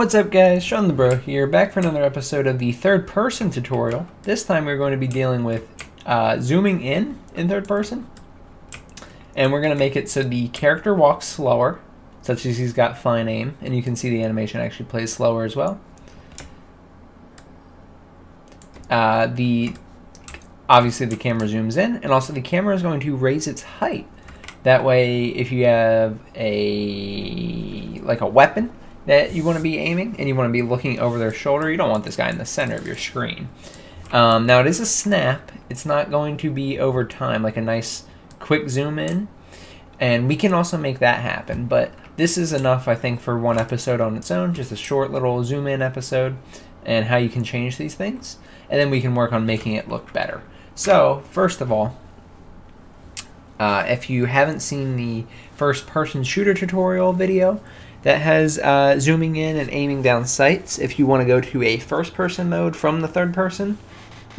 What's up guys, Shawn the Bro here, back for another episode of the third person tutorial. This time we're going to be dealing with uh, zooming in in third person. And we're going to make it so the character walks slower, such as he's got fine aim, and you can see the animation actually plays slower as well. Uh, the Obviously the camera zooms in, and also the camera is going to raise its height. That way, if you have a like a weapon that you want to be aiming and you want to be looking over their shoulder, you don't want this guy in the center of your screen. Um, now it is a snap. It's not going to be over time, like a nice quick zoom in. And we can also make that happen, but this is enough, I think, for one episode on its own, just a short little zoom in episode and how you can change these things. And then we can work on making it look better. So, first of all, uh, if you haven't seen the first person shooter tutorial video that has uh, zooming in and aiming down sights, if you want to go to a first person mode from the third person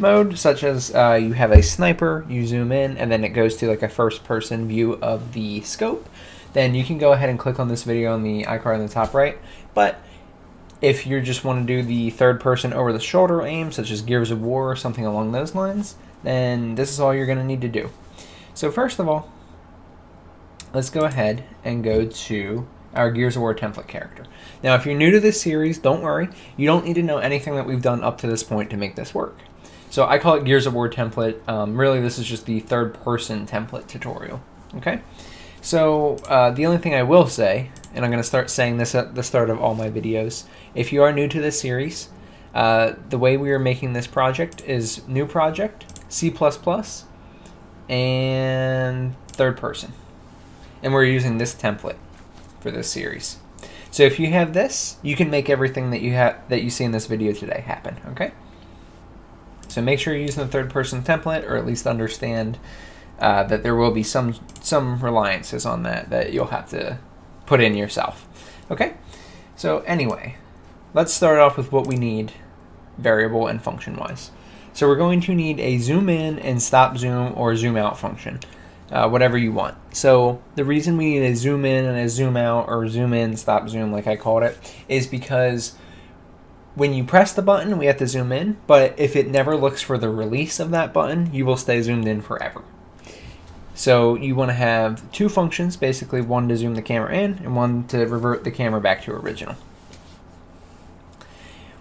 mode, such as uh, you have a sniper, you zoom in, and then it goes to like a first person view of the scope, then you can go ahead and click on this video on the icon in the top right. But if you just want to do the third person over the shoulder aim, such as Gears of War or something along those lines, then this is all you're going to need to do. So first of all, let's go ahead and go to our Gears of War template character. Now, if you're new to this series, don't worry. You don't need to know anything that we've done up to this point to make this work. So I call it Gears of War template. Um, really, this is just the third person template tutorial. Okay? So uh, the only thing I will say, and I'm going to start saying this at the start of all my videos, if you are new to this series, uh, the way we are making this project is new project, C++, and third person. And we're using this template for this series. So if you have this, you can make everything that you have that you see in this video today happen, okay? So make sure you're using the third person template or at least understand uh, that there will be some some reliances on that that you'll have to put in yourself. Okay? So anyway, let's start off with what we need variable and function wise. So we're going to need a zoom in and stop zoom or zoom out function, uh, whatever you want. So the reason we need a zoom in and a zoom out or zoom in, stop zoom like I called it, is because when you press the button, we have to zoom in, but if it never looks for the release of that button, you will stay zoomed in forever. So you want to have two functions, basically one to zoom the camera in and one to revert the camera back to original.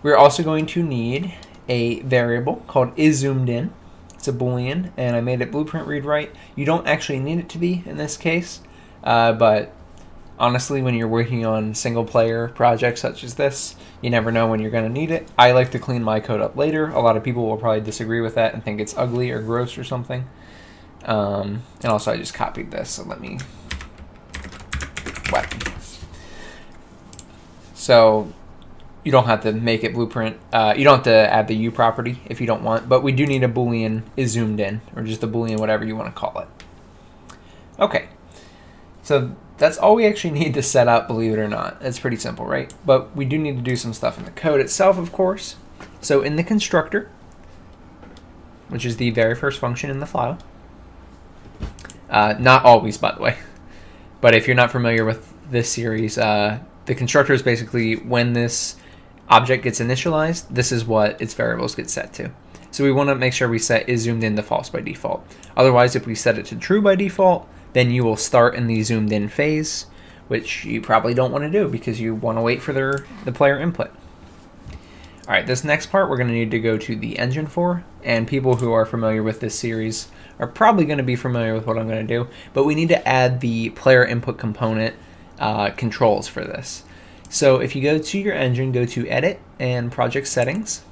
We're also going to need a variable called is zoomed in. It's a boolean, and I made it blueprint read write. You don't actually need it to be in this case, uh, but honestly, when you're working on single player projects such as this, you never know when you're going to need it. I like to clean my code up later. A lot of people will probably disagree with that and think it's ugly or gross or something. Um, and also, I just copied this, so let me weapon. So you don't have to make it blueprint. Uh, you don't have to add the U property if you don't want, but we do need a boolean is zoomed in, or just a boolean, whatever you want to call it. Okay, so that's all we actually need to set up, believe it or not. It's pretty simple, right? But we do need to do some stuff in the code itself, of course. So in the constructor, which is the very first function in the file, uh, not always, by the way, but if you're not familiar with this series, uh, the constructor is basically when this object gets initialized, this is what its variables get set to. So we want to make sure we set is zoomed in to false by default. Otherwise, if we set it to true by default, then you will start in the zoomed in phase, which you probably don't want to do because you want to wait for their, the player input. All right, this next part we're going to need to go to the engine for, and people who are familiar with this series are probably going to be familiar with what I'm going to do, but we need to add the player input component uh, controls for this. So if you go to your engine, go to Edit and Project Settings,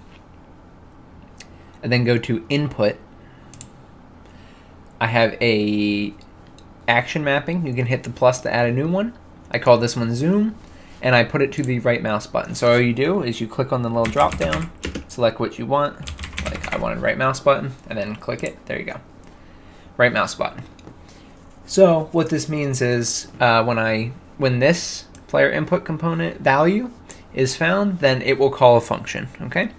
and then go to Input. I have a action mapping. You can hit the plus to add a new one. I call this one Zoom, and I put it to the right mouse button. So all you do is you click on the little drop down, select what you want. Like I wanted right mouse button, and then click it. There you go. Right mouse button. So what this means is uh, when I when this player input component value is found, then it will call a function, okay?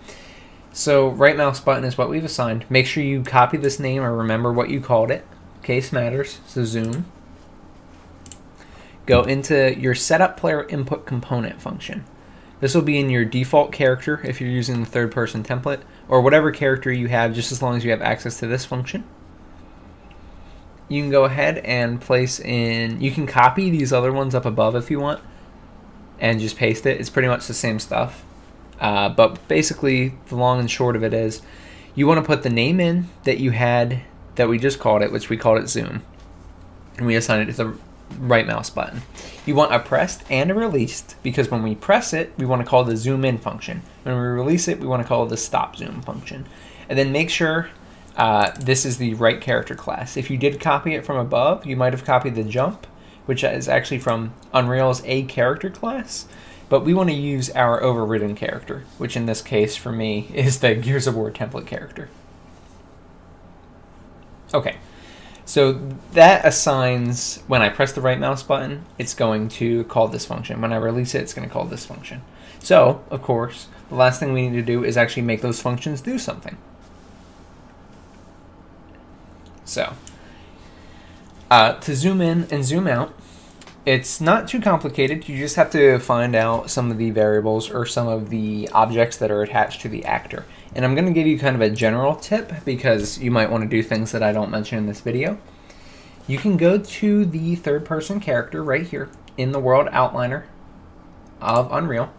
So right mouse button is what we've assigned. Make sure you copy this name or remember what you called it. Case matters, so zoom. Go into your setup player input component function. This will be in your default character if you're using the third person template, or whatever character you have, just as long as you have access to this function. You can go ahead and place in, you can copy these other ones up above if you want, and just paste it. It's pretty much the same stuff. Uh, but basically, the long and short of it is, you want to put the name in that you had, that we just called it, which we called it zoom. And we assign it to the right mouse button. You want a pressed and a released because when we press it, we want to call the zoom in function. When we release it, we want to call the stop zoom function. And then make sure uh, this is the right character class. If you did copy it from above, you might have copied the jump, which is actually from Unreal's A character class. But we want to use our overridden character, which in this case for me is the Gears of War template character. Okay, so that assigns, when I press the right mouse button, it's going to call this function. When I release it, it's going to call this function. So, of course, the last thing we need to do is actually make those functions do something. So, uh, to zoom in and zoom out, it's not too complicated. You just have to find out some of the variables or some of the objects that are attached to the actor. And I'm going to give you kind of a general tip because you might want to do things that I don't mention in this video. You can go to the third person character right here in the world outliner of Unreal.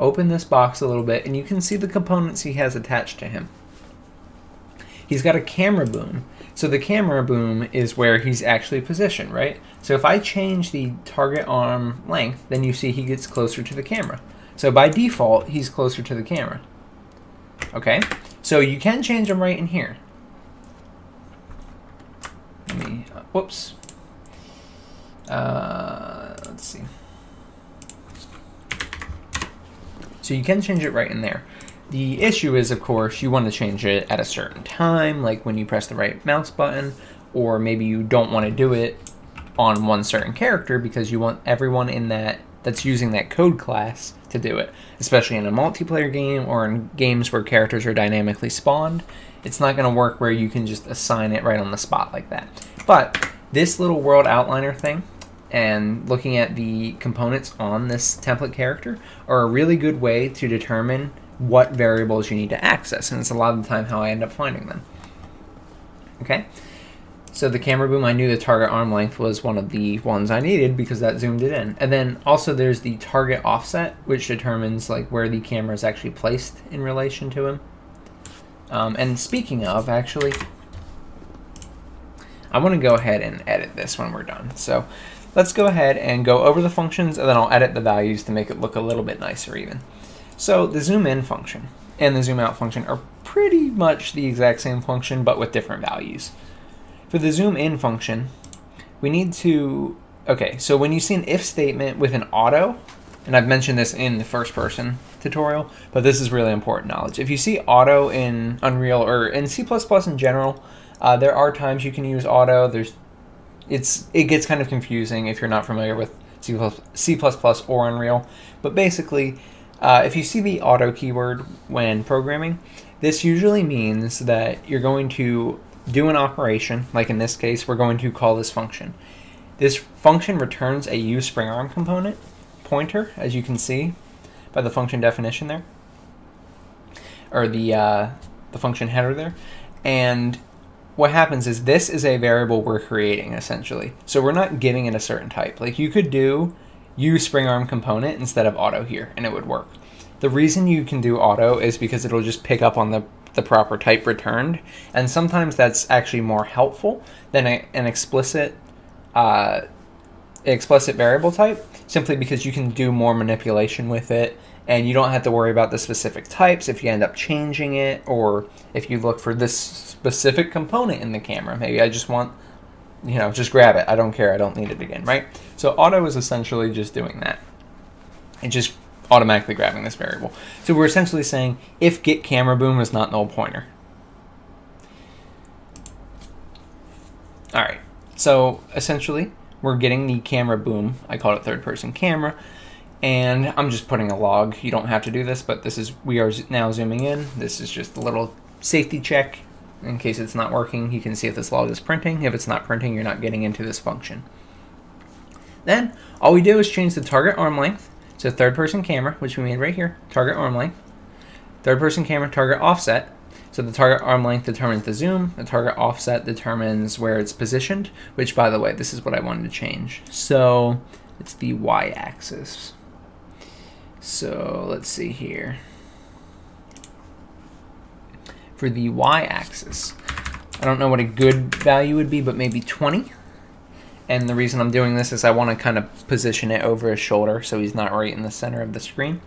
Open this box a little bit and you can see the components he has attached to him. He's got a camera boom. So the camera boom is where he's actually positioned, right? So if I change the target arm length, then you see he gets closer to the camera. So by default, he's closer to the camera. Okay, so you can change them right in here. Let me, uh, whoops. Uh, let's see. So you can change it right in there. The issue is, of course, you want to change it at a certain time, like when you press the right mouse button, or maybe you don't want to do it on one certain character because you want everyone in that that's using that code class to do it, especially in a multiplayer game or in games where characters are dynamically spawned. It's not going to work where you can just assign it right on the spot like that. But this little world outliner thing and looking at the components on this template character are a really good way to determine what variables you need to access, and it's a lot of the time how I end up finding them. Okay, so the camera boom, I knew the target arm length was one of the ones I needed because that zoomed it in. And then also there's the target offset, which determines like where the camera is actually placed in relation to him. Um, and speaking of, actually, I want to go ahead and edit this when we're done. So let's go ahead and go over the functions and then I'll edit the values to make it look a little bit nicer even. So the zoom in function and the zoom out function are pretty much the exact same function but with different values. For the zoom in function, we need to, okay, so when you see an if statement with an auto, and I've mentioned this in the first person tutorial, but this is really important knowledge. If you see auto in Unreal or in C++ in general, uh, there are times you can use auto. There's, it's it gets kind of confusing if you're not familiar with C++, C++ or Unreal. But basically, uh, if you see the auto keyword when programming, this usually means that you're going to do an operation, like in this case, we're going to call this function. This function returns a uSpringArm component pointer, as you can see by the function definition there, or the, uh, the function header there. And what happens is this is a variable we're creating, essentially. So we're not giving it a certain type. Like you could do uSpringArm component instead of auto here, and it would work. The reason you can do auto is because it'll just pick up on the the proper type returned. And sometimes that's actually more helpful than a, an explicit uh, explicit variable type, simply because you can do more manipulation with it and you don't have to worry about the specific types if you end up changing it or if you look for this specific component in the camera. Maybe I just want, you know, just grab it. I don't care. I don't need it again, right? So auto is essentially just doing that. It just automatically grabbing this variable. So we're essentially saying if get camera boom is not null pointer. All right, so essentially we're getting the camera boom. I call it third person camera. And I'm just putting a log. You don't have to do this, but this is, we are now zooming in. This is just a little safety check in case it's not working. You can see if this log is printing. If it's not printing, you're not getting into this function. Then all we do is change the target arm length So third person camera, which we made right here, target arm length. Third person camera, target offset. So the target arm length determines the zoom, the target offset determines where it's positioned, which by the way, this is what I wanted to change. So it's the y axis. So let's see here. For the y axis, I don't know what a good value would be, but maybe 20. And the reason I'm doing this is I want to kind of position it over his shoulder so he's not right in the center of the screen.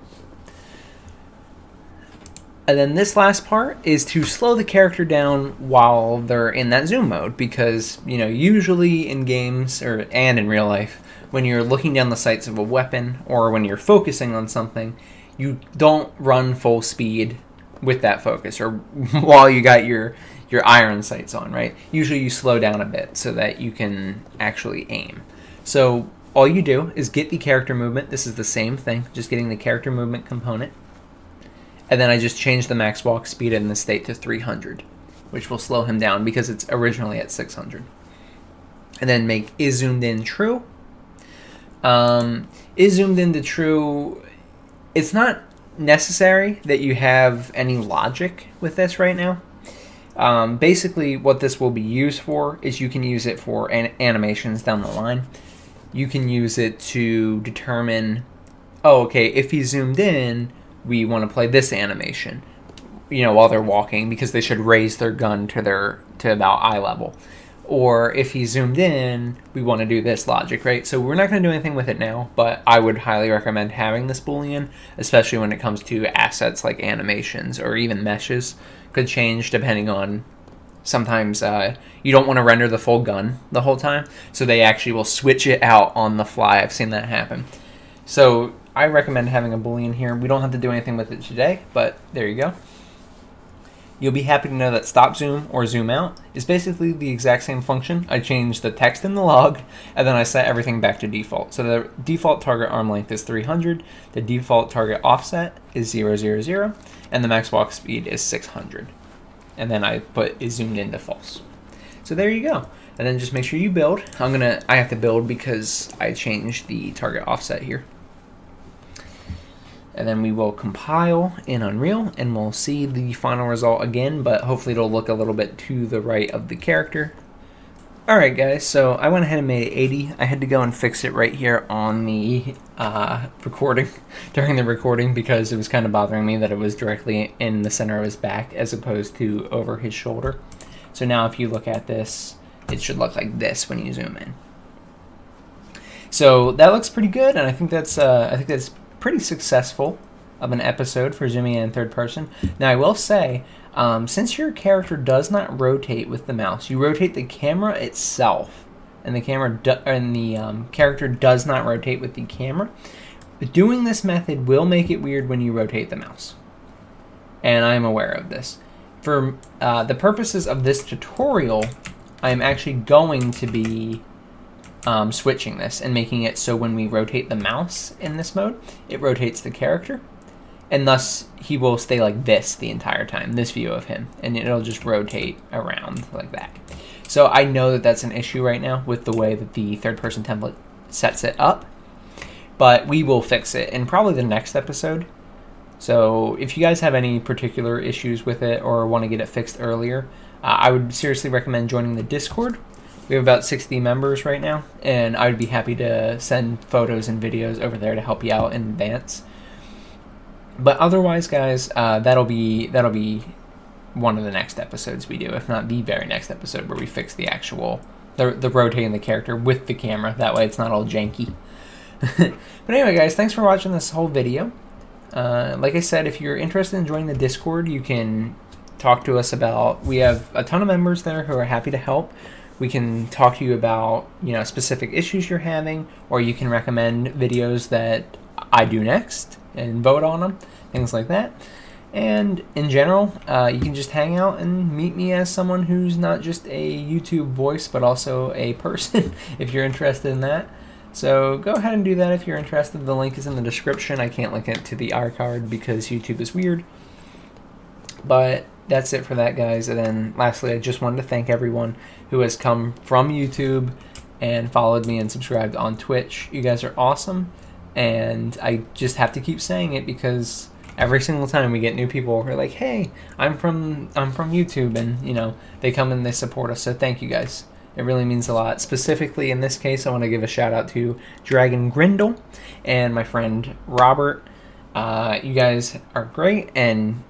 And then this last part is to slow the character down while they're in that zoom mode because, you know, usually in games or and in real life, when you're looking down the sights of a weapon or when you're focusing on something, you don't run full speed with that focus or while you got your your iron sights on, right? Usually you slow down a bit so that you can actually aim. So all you do is get the character movement. This is the same thing, just getting the character movement component. And then I just change the max walk speed in the state to 300, which will slow him down because it's originally at 600. And then make is zoomed in true. Um, is zoomed in into true. It's not necessary that you have any logic with this right now. Um, basically, what this will be used for is you can use it for an animations down the line. You can use it to determine, oh, okay, if he zoomed in, we want to play this animation, you know, while they're walking because they should raise their gun to their to about eye level. Or if he zoomed in, we want to do this logic, right? So we're not going to do anything with it now, but I would highly recommend having this boolean, especially when it comes to assets like animations or even meshes could change depending on sometimes uh, you don't want to render the full gun the whole time so they actually will switch it out on the fly. I've seen that happen. So i recommend having a boolean here. We don't have to do anything with it today but there you go you'll be happy to know that stop zoom or zoom out is basically the exact same function i change the text in the log and then i set everything back to default so the default target arm length is 300 the default target offset is 000 and the max walk speed is 600. And then I put is zoomed into false. So there you go. And then just make sure you build. I'm gonna, I have to build because I changed the target offset here. And then we will compile in Unreal and we'll see the final result again, but hopefully it'll look a little bit to the right of the character. Alright guys, so I went ahead and made it 80. I had to go and fix it right here on the uh, recording, during the recording, because it was kind of bothering me that it was directly in the center of his back as opposed to over his shoulder. So now if you look at this, it should look like this when you zoom in. So that looks pretty good, and I think that's uh, I think that's pretty successful of an episode for zooming in third person. Now I will say um, since your character does not rotate with the mouse, you rotate the camera itself, and the camera and the um, character does not rotate with the camera. But doing this method will make it weird when you rotate the mouse, and I am aware of this. For uh, the purposes of this tutorial, I am actually going to be um, switching this and making it so when we rotate the mouse in this mode, it rotates the character and thus he will stay like this the entire time, this view of him, and it'll just rotate around like that. So I know that that's an issue right now with the way that the third person template sets it up, but we will fix it in probably the next episode. So if you guys have any particular issues with it or want to get it fixed earlier, uh, I would seriously recommend joining the Discord. We have about 60 members right now, and I would be happy to send photos and videos over there to help you out in advance but otherwise, guys, uh, that'll be that'll be one of the next episodes we do, if not the very next episode, where we fix the actual the the rotating the character with the camera. That way, it's not all janky. but anyway, guys, thanks for watching this whole video. Uh, like I said, if you're interested in joining the Discord, you can talk to us about. We have a ton of members there who are happy to help. We can talk to you about you know specific issues you're having, or you can recommend videos that I do next and vote on them, things like that. And in general, uh, you can just hang out and meet me as someone who's not just a YouTube voice, but also a person if you're interested in that. So go ahead and do that if you're interested. The link is in the description. I can't link it to the iCard because YouTube is weird. But that's it for that, guys. And then lastly, I just wanted to thank everyone who has come from YouTube and followed me and subscribed on Twitch. You guys are awesome. and I just have to keep saying it because every single time we get new people who are like, "Hey, I'm from I'm from YouTube," and you know they come and they support us. So thank you guys. It really means a lot. Specifically in this case, I want to give a shout out to Dragon Grindle and my friend Robert. Uh, you guys are great and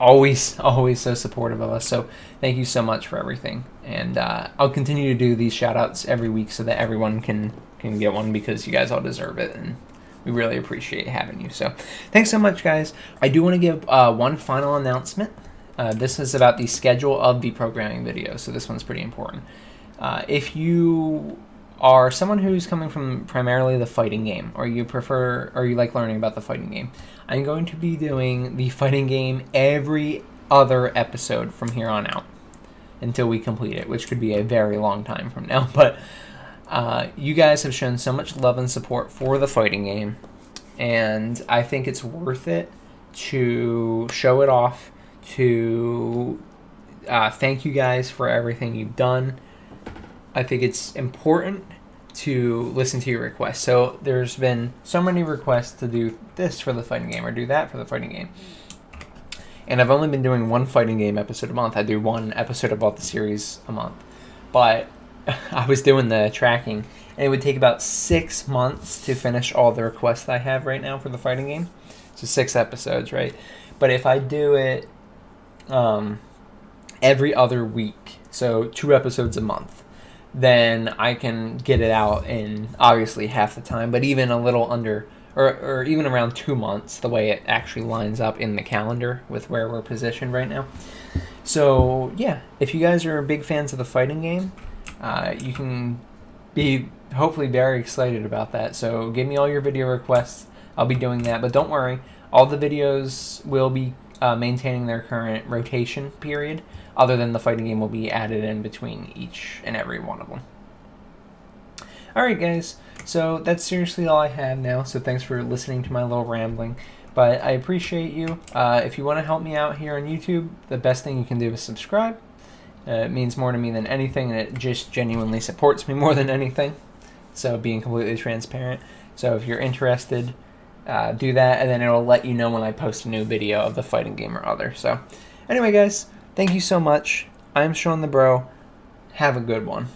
always always so supportive of us. So thank you so much for everything. And uh, I'll continue to do these shout outs every week so that everyone can can get one because you guys all deserve it and we really appreciate having you. So thanks so much, guys. I do want to give uh, one final announcement. Uh, this is about the schedule of the programming video, so this one's pretty important. Uh, if you are someone who's coming from primarily the fighting game, or you prefer, or you like learning about the fighting game, I'm going to be doing the fighting game every other episode from here on out until we complete it, which could be a very long time from now. But uh, you guys have shown so much love and support for the fighting game, and I think it's worth it to show it off, to uh, thank you guys for everything you've done. I think it's important to listen to your requests. So there's been so many requests to do this for the fighting game or do that for the fighting game. And I've only been doing one fighting game episode a month. I do one episode about the series a month. But I was doing the tracking, and it would take about six months to finish all the requests I have right now for the fighting game. So six episodes, right? But if I do it um, every other week, so two episodes a month, then I can get it out in obviously half the time, but even a little under, or, or even around two months, the way it actually lines up in the calendar with where we're positioned right now. So, yeah, if you guys are big fans of the fighting game, uh, you can be hopefully very excited about that. So give me all your video requests. I'll be doing that. But don't worry, all the videos will be uh, maintaining their current rotation period, other than the fighting game will be added in between each and every one of them. Alright, guys, so that's seriously all I have now. So thanks for listening to my little rambling. But I appreciate you. Uh, if you want to help me out here on YouTube, the best thing you can do is subscribe. Uh, it means more to me than anything, and it just genuinely supports me more than anything. So being completely transparent. So if you're interested, uh, do that, and then it'll let you know when I post a new video of the fighting game or other. So anyway, guys, thank you so much. I'm Shawn the Bro. Have a good one.